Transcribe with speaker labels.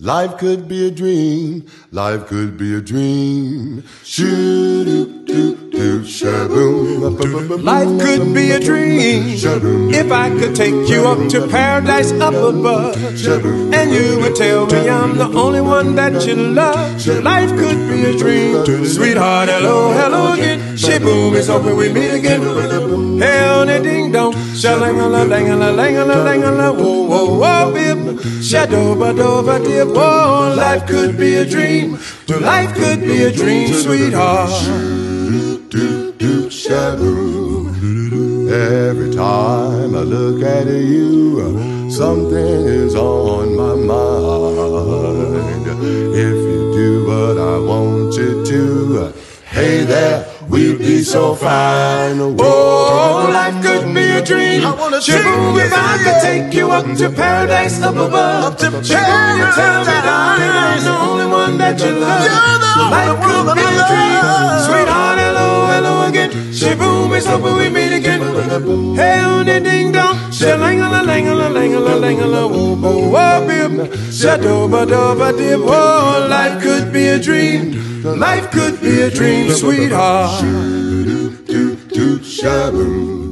Speaker 1: Life could be a dream, life could be a dream. Shoo doo doo doo shaboom.
Speaker 2: Life could be a dream if I could take you up to paradise up above. And you would tell me I'm the only one that you love. Life could be a dream. Sweetheart, hello, hello again. Shaboom, it's hoping we meet again. Hell, ding dong. Shalangala, langala, langala, langala, whoa, whoa, whoa, bib. Shadow, do, ba, dib. Whoa, life could be a dream. Life could be a dream, sweetheart.
Speaker 1: Do do shaboom. Every time I look at you, something is on my mind. If you do what I want you to, hey there, we'd be so fine.
Speaker 2: Oh, Oh, life could be a dream.
Speaker 1: I wanna
Speaker 2: Shaboom, if I could take you up to paradise up above.
Speaker 1: Up to
Speaker 2: Shaboom, you tell me, darling, I'm the only one that you love.
Speaker 1: The
Speaker 2: Life could be a dream. Sweetheart, hello, hello again. Shaboom, it's hoping we meet again. Hey, on the ding dong. Shalangala, langala, langala, langala, woo, woo, bib. Shadoba, doba, dib. Oh, life could be a dream. Life could be a dream, sweetheart.
Speaker 1: Do do shaboom.